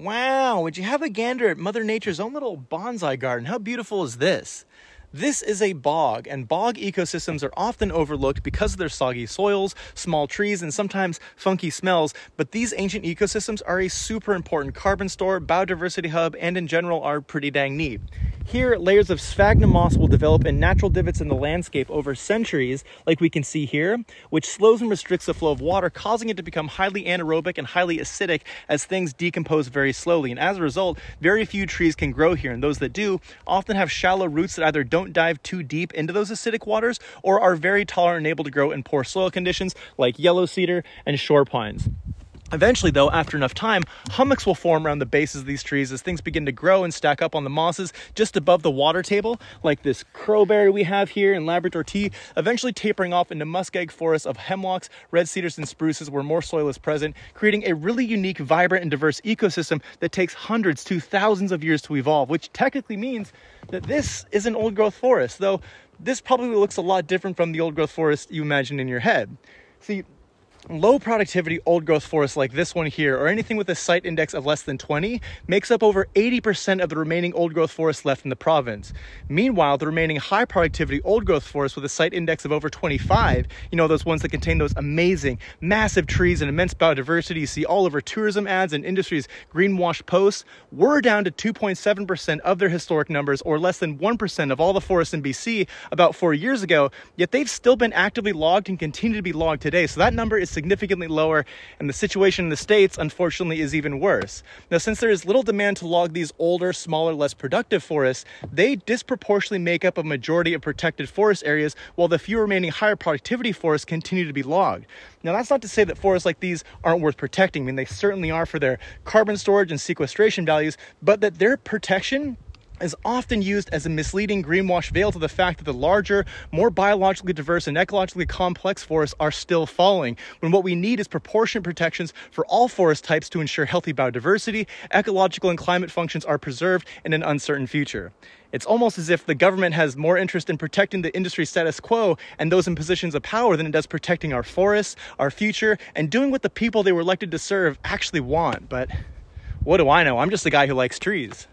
Wow, would you have a gander at Mother Nature's own little bonsai garden? How beautiful is this? This is a bog, and bog ecosystems are often overlooked because of their soggy soils, small trees, and sometimes funky smells. But these ancient ecosystems are a super important carbon store, biodiversity hub, and in general are pretty dang neat. Here, layers of sphagnum moss will develop in natural divots in the landscape over centuries, like we can see here, which slows and restricts the flow of water, causing it to become highly anaerobic and highly acidic as things decompose very slowly. And as a result, very few trees can grow here, and those that do often have shallow roots that either don't dive too deep into those acidic waters or are very tolerant and able to grow in poor soil conditions like yellow cedar and shore pines. Eventually, though, after enough time, hummocks will form around the bases of these trees as things begin to grow and stack up on the mosses just above the water table, like this crowberry we have here in Labrador tea, eventually tapering off into muskeg forests of hemlocks, red cedars, and spruces where more soil is present, creating a really unique, vibrant, and diverse ecosystem that takes hundreds to thousands of years to evolve, which technically means that this is an old growth forest, though this probably looks a lot different from the old growth forest you imagine in your head. See, Low productivity old growth forests like this one here, or anything with a site index of less than 20, makes up over 80% of the remaining old growth forests left in the province. Meanwhile, the remaining high productivity old growth forests with a site index of over 25, you know, those ones that contain those amazing, massive trees and immense biodiversity you see all over tourism ads and industries' greenwash posts, were down to 2.7% of their historic numbers, or less than 1% of all the forests in BC about four years ago, yet they've still been actively logged and continue to be logged today. So that number is significantly lower, and the situation in the States, unfortunately, is even worse. Now, since there is little demand to log these older, smaller, less productive forests, they disproportionately make up a majority of protected forest areas, while the few remaining higher productivity forests continue to be logged. Now, that's not to say that forests like these aren't worth protecting. I mean, they certainly are for their carbon storage and sequestration values, but that their protection is often used as a misleading greenwash veil to the fact that the larger, more biologically diverse and ecologically complex forests are still falling, when what we need is proportionate protections for all forest types to ensure healthy biodiversity, ecological and climate functions are preserved in an uncertain future. It's almost as if the government has more interest in protecting the industry status quo and those in positions of power than it does protecting our forests, our future, and doing what the people they were elected to serve actually want. But what do I know? I'm just a guy who likes trees.